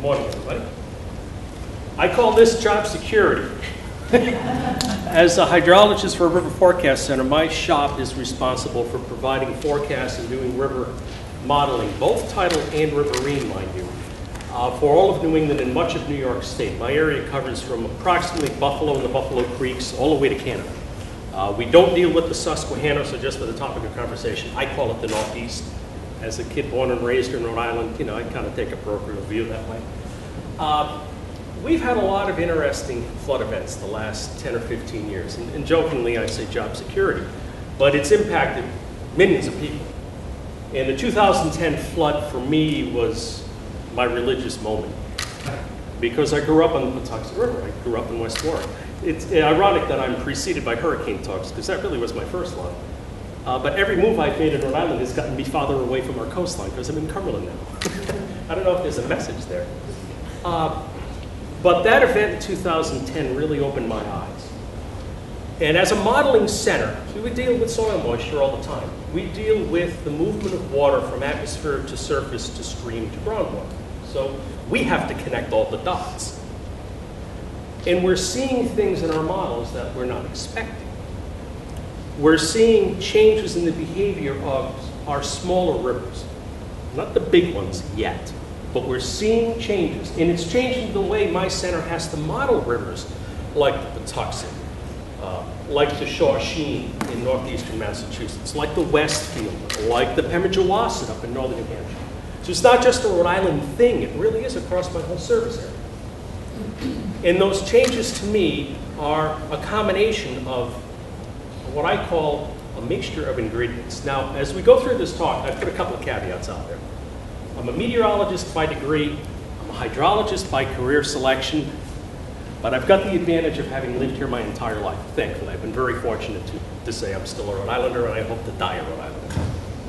Good morning, everybody. I call this job security. As a hydrologist for a River Forecast Center, my shop is responsible for providing forecasts and doing river modeling, both tidal and riverine, mind you, uh, for all of New England and much of New York State. My area covers from approximately Buffalo and the Buffalo Creeks all the way to Canada. Uh, We don't deal with the Susquehanna, so just for the topic of conversation, I call it the Northeast. As a kid born and raised in Rhode Island, you know, I kind of take a parochial view that way. Uh, We've had a lot of interesting flood events the last 10 or 15 years, and and jokingly, I say job security, but it's impacted millions of people. And the 2010 flood for me was my religious moment because I grew up on the Pawtuxet River. I grew up in West Warwick. It's ironic that I'm preceded by hurricane talks because that really was my first love. Uh, but every move I've made in Rhode Island has gotten me farther away from our coastline because I'm in Cumberland now. I don't know if there's a message there. Uh, but that event in 2010 really opened my eyes. And as a modeling center, we deal with soil moisture all the time. We deal with the movement of water from atmosphere to surface to stream to groundwater. So we have to connect all the dots. And we're seeing things in our models that we're not expecting. We're seeing changes in the behavior of our smaller rivers, not the big ones yet, but we're seeing changes. And it's changing the way my center has to model rivers like the Pawtuxet, uh, like the Shawsheen in northeastern Massachusetts, like the Westfield, like the Pemigewasset up in northern New Hampshire. So it's not just a Rhode Island thing, it really is across my whole service area. And those changes to me are a combination of what I call a mixture of ingredients. Now, as we go through this talk, I put a couple of caveats out there. I'm a meteorologist by degree, I'm a hydrologist by career selection, but I've got the advantage of having lived here my entire life, thankfully. I've been very fortunate to, to say I'm still a Rhode Islander and I hope to die a Rhode Islander.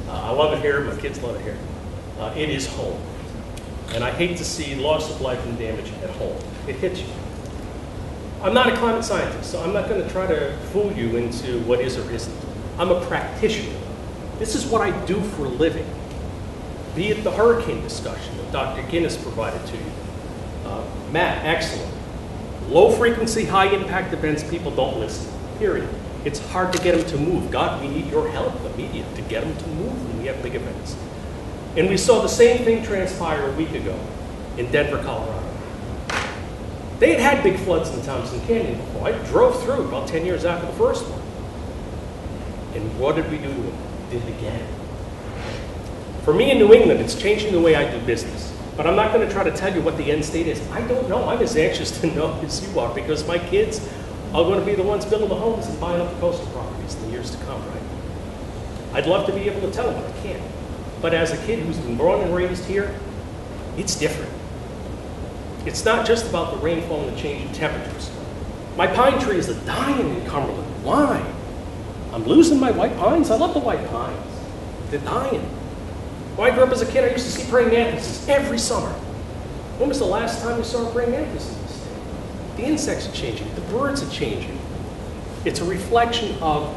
Uh, I love it here, my kids love it here. Uh, it is home. And I hate to see loss of life and damage at home. It hits you. I'm not a climate scientist, so I'm not going to try to fool you into what is or isn't. I'm a practitioner. This is what I do for a living. Be it the hurricane discussion that Dr. Ginis provided to you. Uh, Matt, excellent. Low frequency, high impact events, people don't listen, period. It's hard to get them to move. God, we need your help, the media, to get them to move when we have big events. And we saw the same thing transpire a week ago in Denver, Colorado. They had had big floods in Thompson Canyon before. I drove through about 10 years after the first one. And what did we do to? Did it again. For me in New England, it's changing the way I do business. But I'm not going to try to tell you what the end state is. I don't know. I'm as anxious to know as you are because my kids are going to be the ones building the homes and buying up the coastal properties in the years to come, right? I'd love to be able to tell them, but I can't. But as a kid who's been born and raised here, it's different. It's not just about the rainfall and the change in temperatures. My pine trees are dying in Cumberland. Why? I'm losing my white pines. I love the white pines. They're dying. When I grew up as a kid, I used to see praying mantises every summer. When was the last time we saw a praying mantis in this state? The insects are changing. The birds are changing. It's a reflection of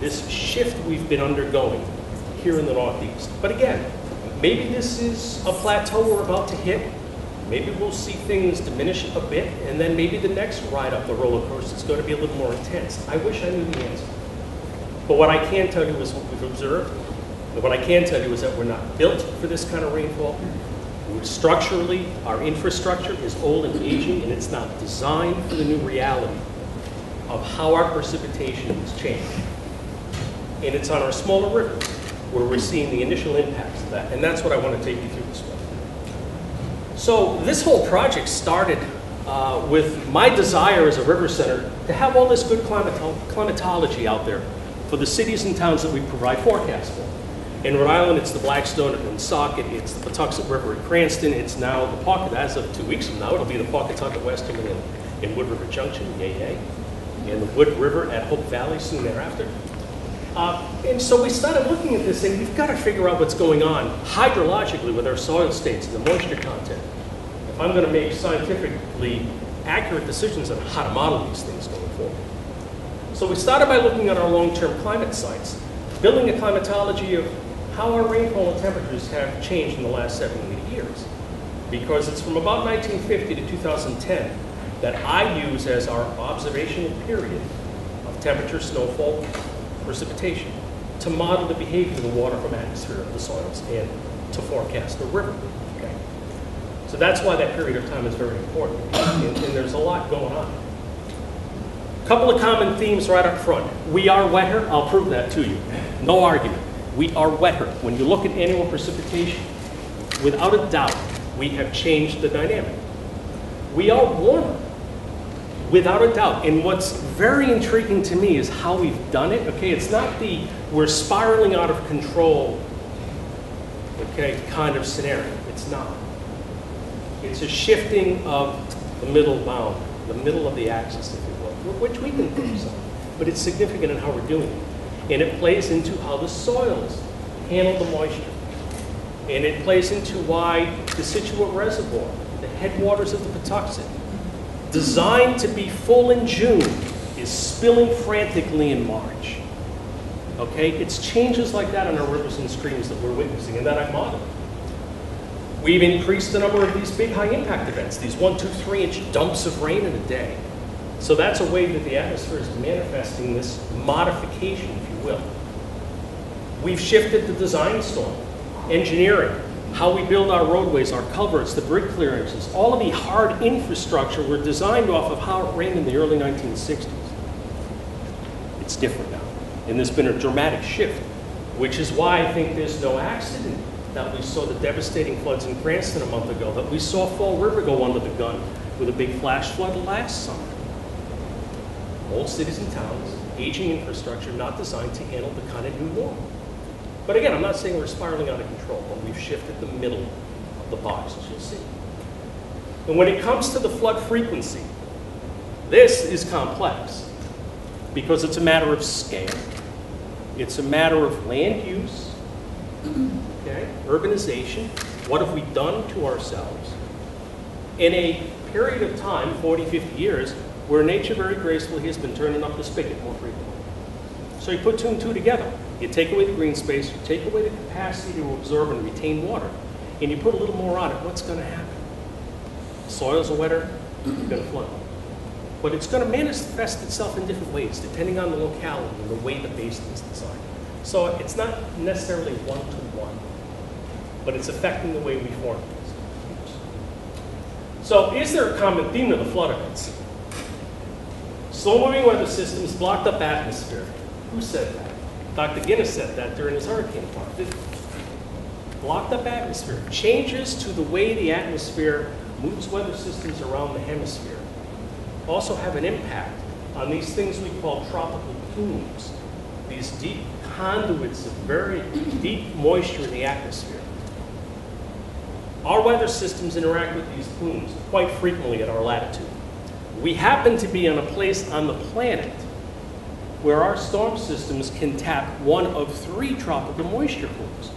this shift we've been undergoing here in the Northeast. But again, maybe this is a plateau we're about to hit. Maybe we'll see things diminish a bit, and then maybe the next ride up the roller coaster is going to be a little more intense. I wish I knew the answer. But what I can tell you is what we've observed. And what I can tell you is that we're not built for this kind of rainfall. Structurally, our infrastructure is old and aging, and it's not designed for the new reality of how our precipitation has changed. And it's on our smaller rivers where we're seeing the initial impacts of that. And that's what I want to take you through this. So this whole project started uh, with my desire as a river center to have all this good climato climatology out there for the cities and towns that we provide forecasts for. In Rhode Island, it's the Blackstone at Woonsocket, it's the Pawtuxet River at Cranston, it's now the Pocket, as of two weeks from now, it'll be the Pawcatucket Western in, in Wood River Junction, yay yay, and the Wood River at Hope Valley soon thereafter. Uh, and so we started looking at this and we've got to figure out what's going on hydrologically with our soil states and the moisture content. I'm going to make scientifically accurate decisions on how to model these things going forward. So we started by looking at our long-term climate sites, building a climatology of how our rainfall and temperatures have changed in the last 70, years. because it's from about 1950 to 2010 that I use as our observational period of temperature, snowfall, precipitation to model the behavior of the water from atmosphere of the soils and to forecast the river. Okay? So that's why that period of time is very important, and, and there's a lot going on. A Couple of common themes right up front. We are wetter, I'll prove that to you. No argument. We are wetter. When you look at annual precipitation, without a doubt, we have changed the dynamic. We are warmer, without a doubt. And what's very intriguing to me is how we've done it. Okay, it's not the we're spiraling out of control, okay, kind of scenario. It's not. It's a shifting of the middle bound, the middle of the axis, if you will, which we can focus on. But it's significant in how we're doing it. And it plays into how the soils handle the moisture. And it plays into why the Scituate Reservoir, the headwaters of the Pawtuxet, designed to be full in June, is spilling frantically in March. Okay? It's changes like that in our rivers and streams that we're witnessing and that I modeled. We've increased the number of these big high impact events, these one, two, three inch dumps of rain in a day. So that's a way that the atmosphere is manifesting this modification, if you will. We've shifted the design storm, engineering, how we build our roadways, our culverts, the bridge clearances, all of the hard infrastructure were designed off of how it rained in the early 1960s. It's different now. And there's been a dramatic shift, which is why I think there's no accident that we saw the devastating floods in Cranston a month ago, that we saw Fall River go under the gun with a big flash flood last summer. Old cities and towns, aging infrastructure not designed to handle the kind of new normal. But again, I'm not saying we're spiraling out of control, but we've shifted the middle of the box, as you'll see. And when it comes to the flood frequency, this is complex because it's a matter of scale. It's a matter of land use, urbanization. What have we done to ourselves? In a period of time, 40, 50 years, where nature very gracefully has been turning up the spigot more frequently. So you put two and two together. You take away the green space, you take away the capacity to absorb and retain water, and you put a little more on it, what's going to happen? Soils are wetter, you're going to flood. But it's going to manifest itself in different ways, depending on the locality and the way the basin is designed. So it's not necessarily one-to-one, but it's affecting the way we form these things. So is there a common theme to the flood events? Slow-moving weather systems, blocked up atmosphere. Who said that? Dr. Ginis said that during his hurricane talk. Blocked up atmosphere changes to the way the atmosphere moves weather systems around the hemisphere. Also have an impact on these things we call tropical plumes, these deep conduits of very deep moisture in the atmosphere. Our weather systems interact with these plumes quite frequently at our latitude. We happen to be in a place on the planet where our storm systems can tap one of three tropical moisture pools.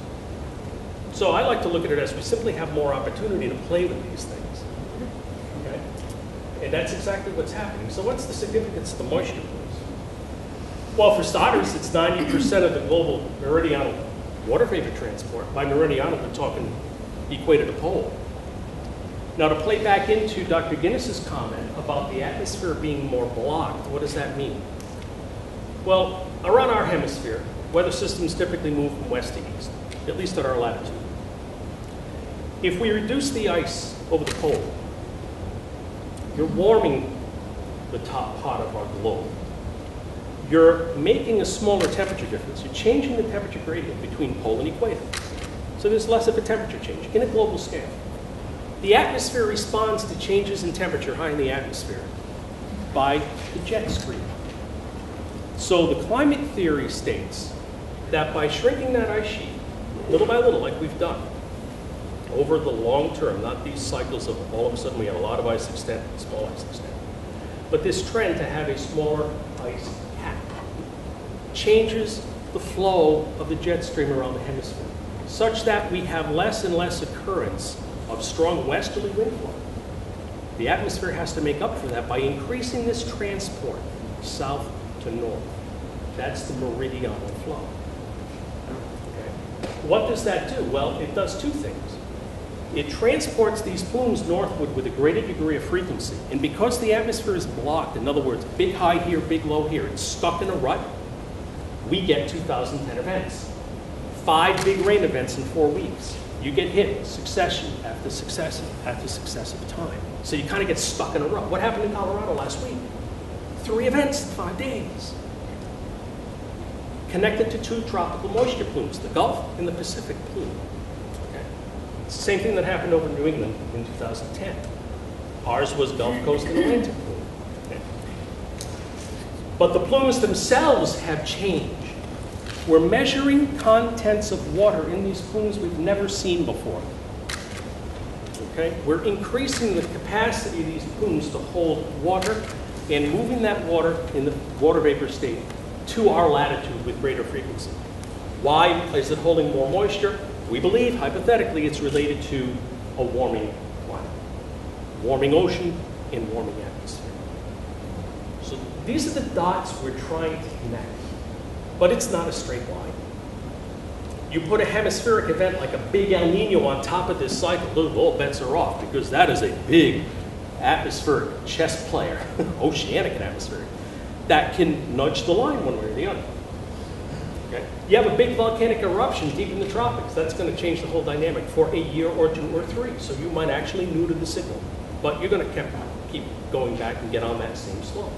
So I like to look at it as we simply have more opportunity to play with these things. Okay? And that's exactly what's happening. So what's the significance of the moisture pools? Well, for starters, it's 90% of the global meridional water vapor transport. By meridional, we're talking equator to pole. Now, to play back into Dr. Ginis's comment about the atmosphere being more blocked, what does that mean? Well, around our hemisphere, weather systems typically move from west to east, at least at our latitude. If we reduce the ice over the pole, you're warming the top part of our globe. You're making a smaller temperature difference. You're changing the temperature gradient between pole and equator. So there's less of a temperature change in a global scale. The atmosphere responds to changes in temperature high in the atmosphere by the jet stream. So the climate theory states that by shrinking that ice sheet, little by little, like we've done, over the long term, not these cycles of all of a sudden we have a lot of ice extent, small ice extent, but this trend to have a smaller ice cap changes the flow of the jet stream around the hemisphere, such that we have less and less occurrence of strong westerly wind flow. The atmosphere has to make up for that by increasing this transport south to north. That's the meridional flow. Okay. What does that do? Well, it does two things. it transports these plumes northward with a greater degree of frequency. And because the atmosphere is blocked, in other words, big high here, big low here, it's stuck in a rut, we get 2010 events. Five big rain events in four weeks. You get hit succession after successive after successive time. So you kind of get stuck in a rut. What happened in Colorado last week? Three events in five days. Connected to two tropical moisture plumes, the Gulf and the Pacific plume. Okay. Same thing that happened over New England in 2010. Ours was Gulf Coast and Atlantic plume. Okay. But the plumes themselves have changed. We're measuring contents of water in these plumes we've never seen before. Okay? We're increasing the capacity of these plumes to hold water and moving that water in the water vapor state to our latitude with greater frequency. Why is it holding more moisture? We believe, hypothetically, it's related to a warming climate, warming ocean and warming atmosphere. So these are the dots we're trying to connect, but it's not a straight line. You put a hemispheric event like a big El Nino on top of this cycle, all bets are off because that is a big atmospheric chess player, oceanic and atmospheric that can nudge the line one way or the other. Okay? You have a big volcanic eruption deep in the tropics. That's going to change the whole dynamic for a year or two or three. So you might actually neuter the signal. But you're going to keep going back and get on that same slope.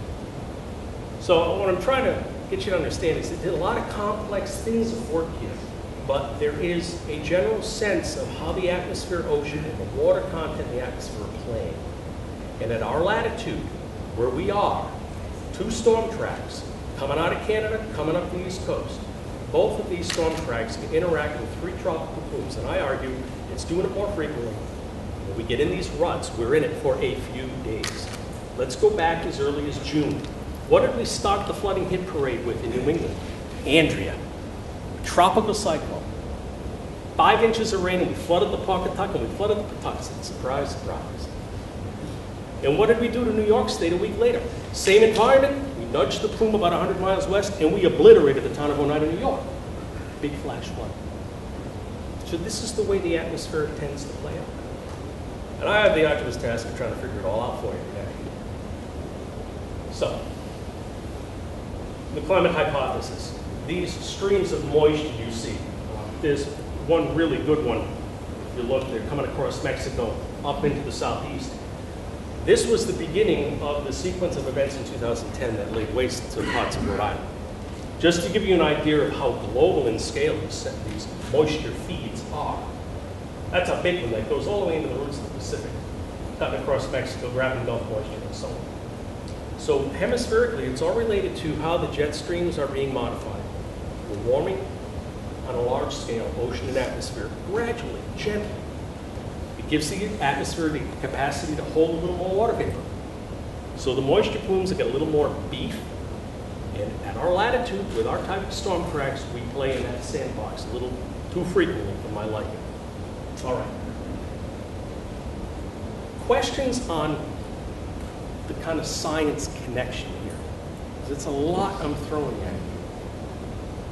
So what I'm trying to get you to understand is that there's a lot of complex things at work here. But there is a general sense of how the atmosphere, ocean, and the water content in the atmosphere are playing. And at our latitude, where we are, two storm tracks coming out of Canada, coming up the East Coast. Both of these storm tracks can interact with three tropical plumes, and I argue it's doing it more frequently. When we get in these ruts, we're in it for a few days. Let's go back as early as June. What did we start the flooding hit parade with in New England? Andrea, tropical cyclone. Five inches of rain, and we flooded the Pawcatuck, and we flooded the Pawtuxet. Surprise, surprise. And what did we do to New York State a week later? Same environment, we nudged the plume about 100 miles west, and we obliterated the town of Oneida, New York. Big flash flood. So this is the way the atmosphere tends to play out. And I have the arduous task of trying to figure it all out for you today. So, the climate hypothesis. These streams of moisture you see, there's one really good one. If you look, they're coming across Mexico up into the southeast. This was the beginning of the sequence of events in 2010 that laid waste to parts of Rhode Island. Just to give you an idea of how global in scale these, moisture feeds are. That's a big one that goes all the way into the roots of the Pacific, cutting across Mexico, grabbing Gulf moisture and so on. So hemispherically, it's all related to how the jet streams are being modified. We're warming on a large scale, ocean and atmosphere, gradually, gently It gives the atmosphere the capacity to hold a little more water vapor. So the moisture plumes get a little more beef. And at our latitude, with our type of storm tracks, we play in that sandbox a little too frequently for my liking. All right. Questions on the kind of science connection here. It's a lot I'm throwing at you.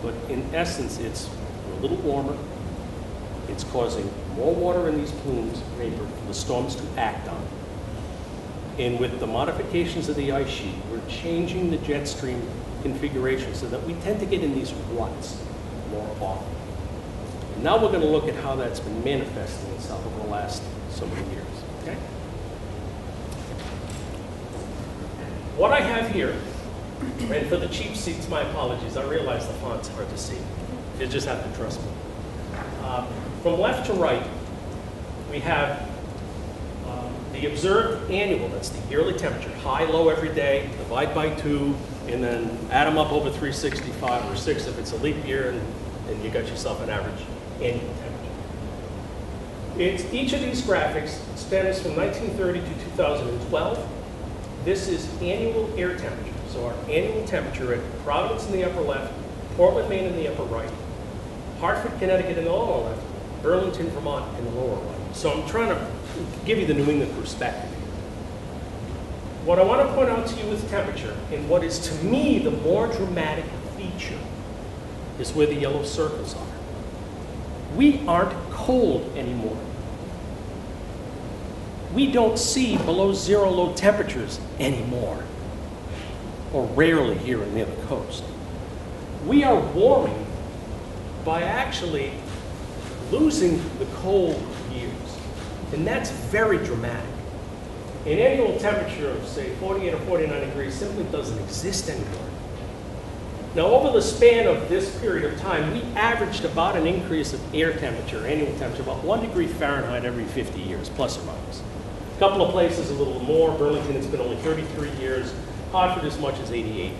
But in essence, it's a little warmer, it's causing more water in these plumes vapor for the storms to act on. And with the modifications of the ice sheet, we're changing the jet stream configuration so that we tend to get in these ruts more often. And now we're going to look at how that's been manifesting itself over the last so many years. Okay? What I have here, and for the cheap seats, my apologies, I realize the font's hard to see. You just have to trust me. Uh, from left to right, we have um, the observed annual, that's the yearly temperature, high, low every day, divide by two, and then add them up over 365 or six if it's a leap year, and, and you got yourself an average annual temperature. It's, each of these graphics stems from 1930 to 2012. This is annual air temperature. So our annual temperature at Providence in the upper left, Portland, Maine in the upper right, Hartford, Connecticut in the lower left, Burlington, Vermont in the lower right. So I'm trying to give you the New England perspective. What I want to point out to you with temperature, and what is to me the more dramatic feature, is where the yellow circles are. We aren't cold anymore. We don't see below zero low temperatures anymore, or rarely here near the coast. We are warming by actually losing the cold years, and that's very dramatic. An annual temperature of, say, 48 or 49 degrees simply doesn't exist anymore. Now, over the span of this period of time, we averaged about an increase of air temperature, annual temperature, about one degree Fahrenheit every 50 years, plus or minus. Couple of places a little more. Burlington, it's been only 33 years. Hartford, as much as 88.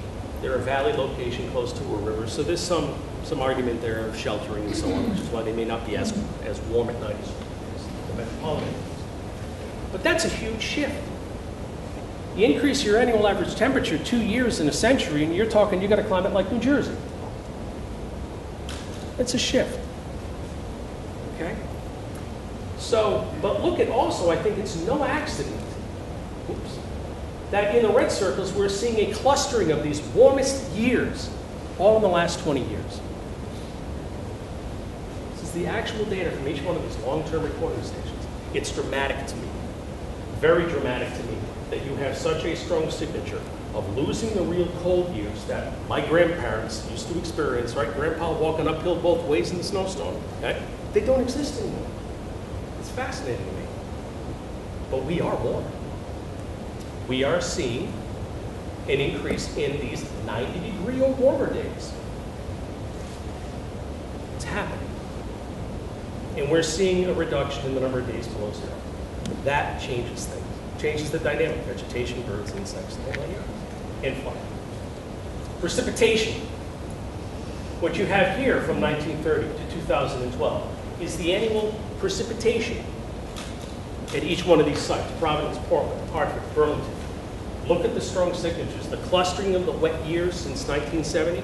They're a valley location close to a river, so there's some, some argument there of sheltering and so on, which is why they may not be as, as warm at night as the metropolitan. But that's a huge shift. You increase your annual average temperature two years in a century, and you're talking you got a climate like New Jersey. It's a shift. Okay? So, but look at also, I think it's no accident, oops, that in the red circles we're seeing a clustering of these warmest years all in the last 20 years. This is the actual data from each one of these long-term recording stations. It's dramatic to me, very dramatic to me, that you have such a strong signature of losing the real cold years that my grandparents used to experience, right? Grandpa walking uphill both ways in the snowstorm, okay? They don't exist anymore. Fascinating to me. But we are warm. We are seeing an increase in these 90 degree or warmer days. It's happening. And we're seeing a reduction in the number of days below zero. That changes things changes the dynamic, vegetation, birds, insects, that, and flooding. Precipitation. What you have here from 1930 to 2012 is the annual precipitation at each one of these sites, Providence, Portland, Hartford, Burlington. Look at the strong signatures, the clustering of the wet years since 1970,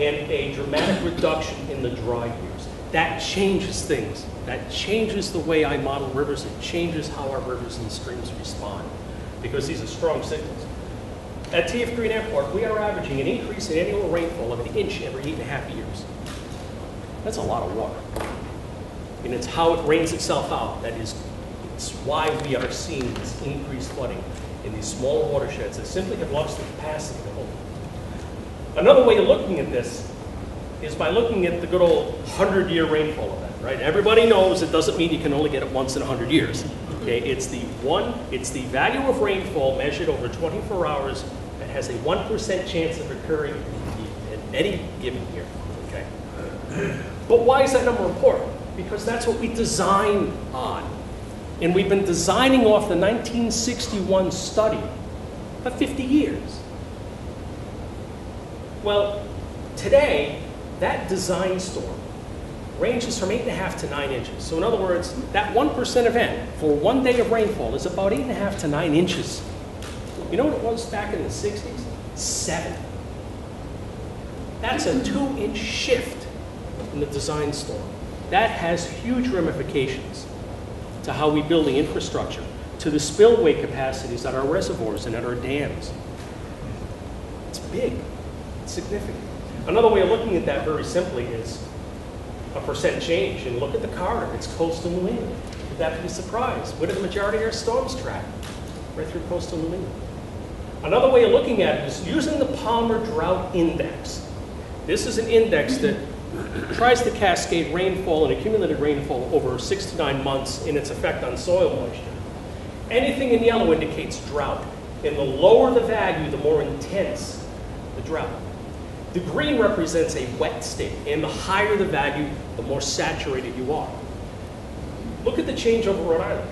and a dramatic reduction in the dry years. That changes things. That changes the way I model rivers. It changes how our rivers and streams respond because these are strong signals. At TF Green Airport, we are averaging an increase in annual rainfall of an inch every eight and a half years. That's a lot of water. And it's how it rains itself out. That is, it's why we are seeing this increased flooding in these small watersheds that simply have lost the capacity to hold. Another way of looking at this is by looking at the good old 100-year rainfall event right? Everybody knows it doesn't mean you can only get it once in 100 years. Okay, it's the one, it's the value of rainfall measured over 24 hours that has a 1% chance of occurring in any given year. Okay. But why is that number important? Because that's what we design on. And we've been designing off the 1961 study for 50 years. Well, today, that design storm ranges from 8.5 to 9 inches. So in other words, that 1% event for one day of rainfall is about 8.5 to 9 inches. You know what it was back in the 60s? 7. That's a 2-inch shift in the design storm. That has huge ramifications to how we build the infrastructure, to the spillway capacities at our reservoirs and at our dams. It's big, it's significant. Another way of looking at that very simply is a percent change. And look at the corridor, it's coastal New England. Would that be a surprise? Where do the majority of our storms track? Right through coastal New England. Another way of looking at it is using the Palmer Drought Index. This is an index that tries to cascade rainfall and accumulated rainfall over six to nine months in its effect on soil moisture. Anything in yellow indicates drought. And the lower the value, the more intense the drought. The green represents a wet state, and the higher the value, the more saturated you are. Look at the change over Rhode Island.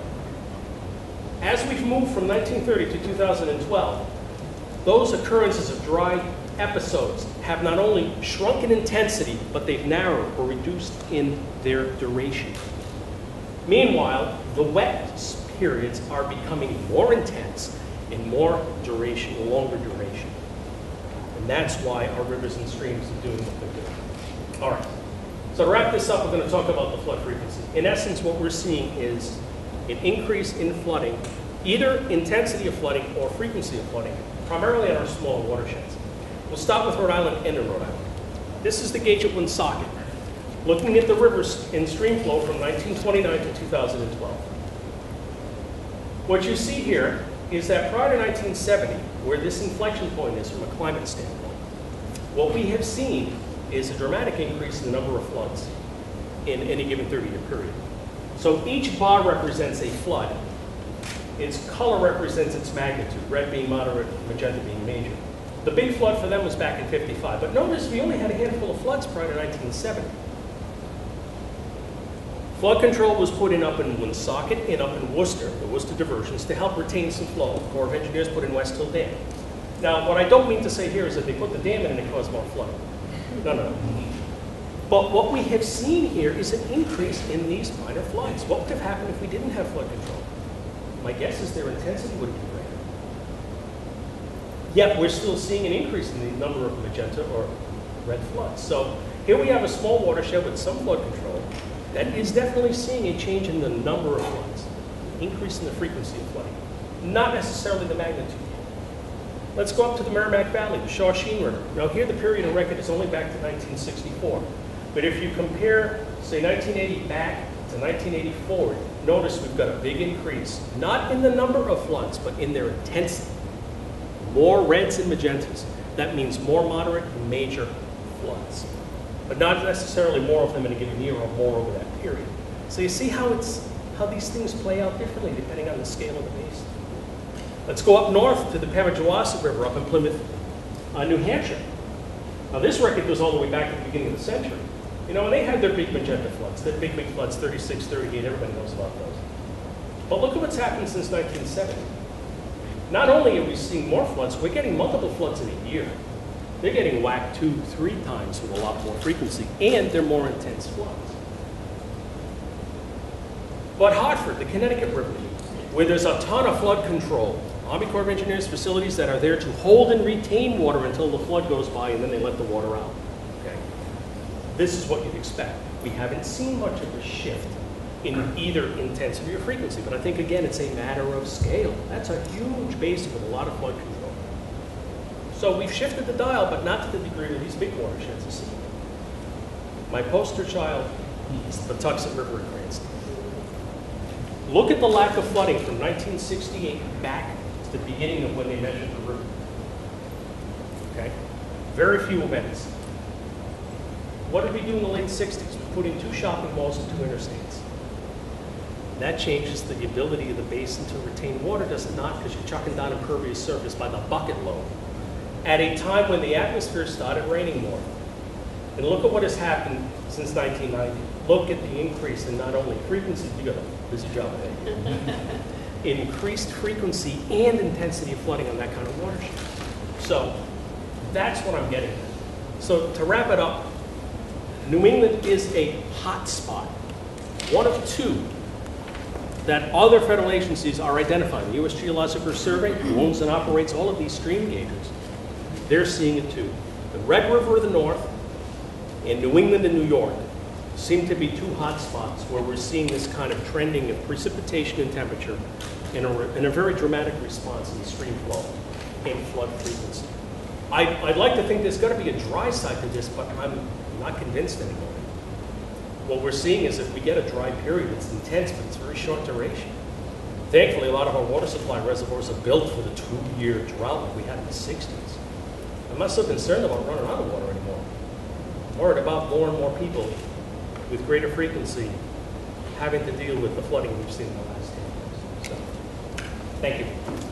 As we've moved from 1930 to 2012, those occurrences of dry episodes have not only shrunk in intensity, but they've narrowed or reduced in their duration. Meanwhile, the wet periods are becoming more intense and more duration, longer duration. And that's why our rivers and streams are doing what they're doing. All right. So to wrap this up, we're going to talk about the flood frequency. In essence, what we're seeing is an increase in flooding, either intensity of flooding or frequency of flooding, primarily on our small watersheds. We'll stop with Rhode Island and in Rhode Island. This is the gauge at Woonsocket, looking at the rivers in stream flow from 1929 to 2012. What you see here is that prior to 1970, where this inflection point is from a climate standpoint, what we have seen is a dramatic increase in the number of floods in any given 30-year period. So each bar represents a flood. Its color represents its magnitude, red being moderate, magenta being major. The big flood for them was back in 55, but notice we only had a handful of floods prior to 1970. Flood control was put in up in Woonsocket and up in Worcester, the Worcester diversions, to help retain some flow. Corps of Engineers put in West Hill Dam. Now, what I don't mean to say here is that they put the dam in and it caused more flooding. No, no, no. But what we have seen here is an increase in these minor floods. What would have happened if we didn't have flood control? My guess is their intensity would be greater. Yet we're still seeing an increase in the number of magenta or red floods. So here we have a small watershed with some flood control that is definitely seeing a change in the number of floods, increase in the frequency of flooding, not necessarily the magnitude. Let's go up to the Merrimack Valley, the Shawsheen River. Now here the period of record is only back to 1964. But if you compare, say 1980 back to 1984, notice we've got a big increase, not in the number of floods, but in their intensity. More reds and magentas. That means more moderate and major floods. But not necessarily more of them in a given year or more over that period. So you see how it's how these things play out differently depending on the scale of the basin. Let's go up north to the Pemigewasset River up in Plymouth, uh, New Hampshire. Now this record goes all the way back to the beginning of the century. You know, and they had their big magenta floods, their big, big floods, 36, 38, everybody knows about those. But look at what's happened since 1970. Not only are we seeing more floods, we're getting multiple floods in a year. They're getting whacked two, three times with a lot more frequency, and they're more intense floods. But Hartford, the Connecticut River, where there's a ton of flood control, Army Corps of Engineers facilities that are there to hold and retain water until the flood goes by and then they let the water out. Okay? This is what you'd expect. We haven't seen much of a shift in either intensity or frequency, but I think again it's a matter of scale. That's a huge basin with a lot of flood control. So we've shifted the dial, but not to the degree that these big watersheds are seeing. My poster child is the Tuxet River in Cranston. Look at the lack of flooding from 1968 back to the beginning of when they measured the river. Okay? Very few events. What did we do in the late 60s? We put in two shopping malls and two interstates. That changes the ability of the basin to retain water, does it not? Because you're chucking down impervious surface by the bucket load. At a time when the atmosphere started raining more. And look at what has happened since 1990. Look at the increase in not only frequency, you got a busy job. Increased frequency and intensity of flooding on that kind of watershed. So that's what I'm getting at. So to wrap it up, New England is a hot spot, one of two that other federal agencies are identifying. The U.S. Geological Survey, who owns and operates all of these stream gauges, they're seeing it too. The Red River of the North and New England and New York seem to be two hot spots where we're seeing this kind of trending of precipitation and temperature and a, a very dramatic response in stream flow and flood frequency. I, I'd like to think there's got to be a dry side to this, but I'm not convinced anymore. What we're seeing is if we get a dry period, it's intense, but it's very short duration. Thankfully, a lot of our water supply reservoirs are built for the two-year drought that we had in the 60s. I'm not so concerned about running out of water anymore. I'm worried about more and more people with greater frequency having to deal with the flooding we've seen in the last 10 years. So, thank you.